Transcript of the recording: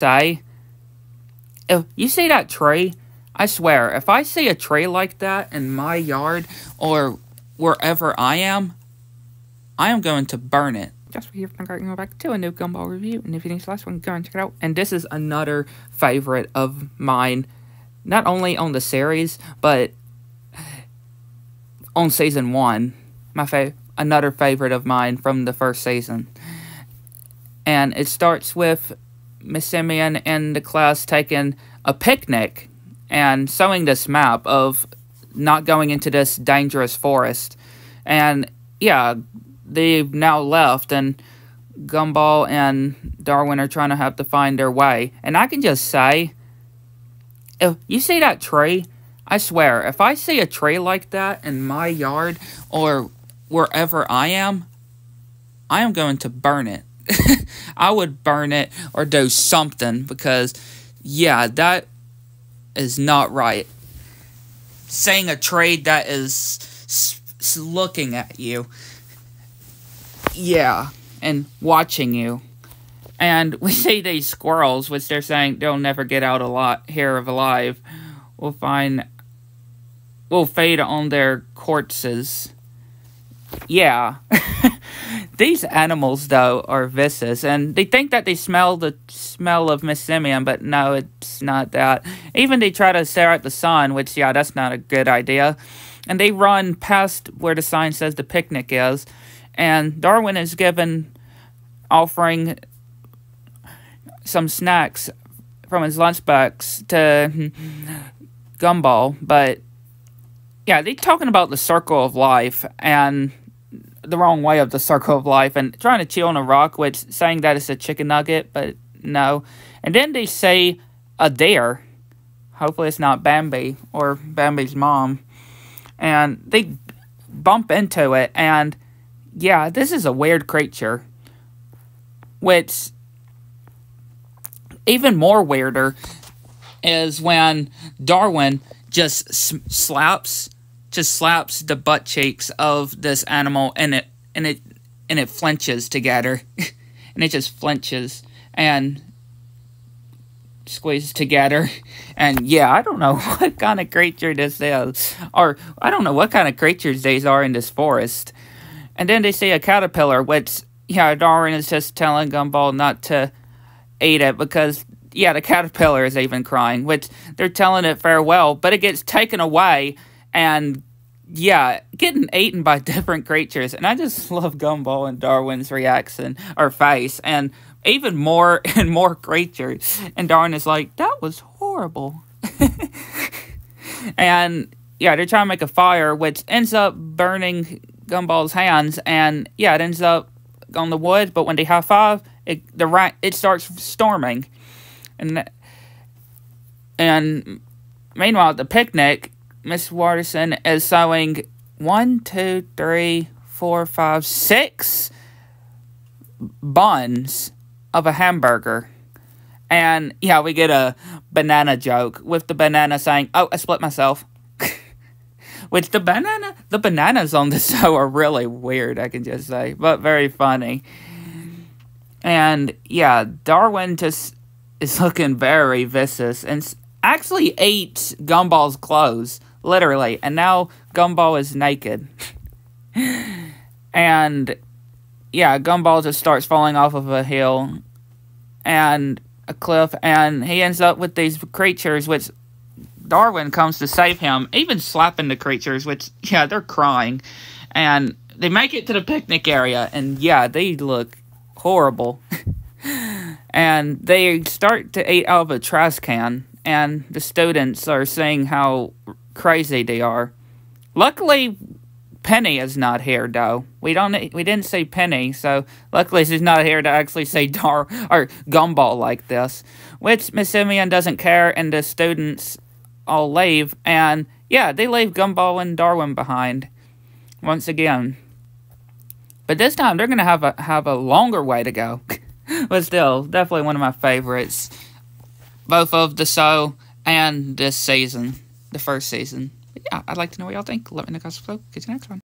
say, if you see that tree, I swear, if I see a tree like that in my yard or wherever I am, I am going to burn it. Just here from Garden, back to a new Gumball review, and if you think the last one, go and check it out. And this is another favorite of mine, not only on the series, but on season one. My fa another favorite of mine from the first season. And it starts with Miss Simian and the class taking a picnic and showing this map of not going into this dangerous forest. And yeah, they've now left, and Gumball and Darwin are trying to have to find their way. And I can just say, if you see that tree, I swear, if I see a tree like that in my yard or wherever I am, I am going to burn it. I would burn it or do something because, yeah, that is not right. Saying a trade that is looking at you, yeah, and watching you. And we see these squirrels, which they're saying they'll never get out a lot here of alive. We'll find, we'll fade on their corpses. Yeah. These animals, though, are vicious, and they think that they smell the smell of Miss Simian, but no, it's not that. Even they try to stare at the sun, which, yeah, that's not a good idea. And they run past where the sign says the picnic is, and Darwin is given offering some snacks from his lunchbox to Gumball, but yeah, they're talking about the circle of life, and the wrong way of the circle of life and trying to chew on a rock, which saying that it's a chicken nugget, but no. And then they say a dare. Hopefully it's not Bambi or Bambi's mom. And they bump into it and yeah, this is a weird creature. Which even more weirder is when Darwin just slaps just slaps the butt cheeks of this animal and it and it and it flinches together. And it just flinches and squeezes together. And yeah i don't know what kind of creature this is. Or i don't know what kind of creatures these are in this forest. And then they see a caterpillar which yeah darwin is just telling gumball not to eat it because yeah the caterpillar is even crying which they're telling it farewell but it gets taken away and yeah, getting eaten by different creatures. And I just love Gumball and Darwin's reaction or face, and even more and more creatures. And Darwin is like, that was horrible. and yeah, they're trying to make a fire, which ends up burning Gumball's hands. And yeah, it ends up on the wood. But when they high five, it the right, it starts storming, and and meanwhile at the picnic, Miss Watterson is sewing one, two, three, four, five, six buns of a hamburger. And yeah, we get a banana joke with the banana saying, Oh, I split myself. Which the banana, the bananas on the show are really weird, I can just say, but very funny. And yeah, Darwin just is looking very vicious and actually ate Gumball's clothes. Literally. And now Gumball is naked. and yeah, Gumball just starts falling off of a hill and a cliff and he ends up with these creatures which Darwin comes to save him, even slapping the creatures, which yeah, they're crying. And they make it to the picnic area and yeah, they look horrible. and they start to eat out of a trash can and the students are saying how crazy they are. Luckily, Penny is not here though. We don't we didn't say Penny, so luckily she's not here to actually say Dar or Gumball like this. Which Miss Simian doesn't care and the students all leave and yeah, they leave Gumball and Darwin behind. Once again. But this time they're gonna have a have a longer way to go. but still, definitely one of my favorites. Both of the show and this season the first season. But yeah, I'd like to know what y'all think. Let me know comments below. Get you next one.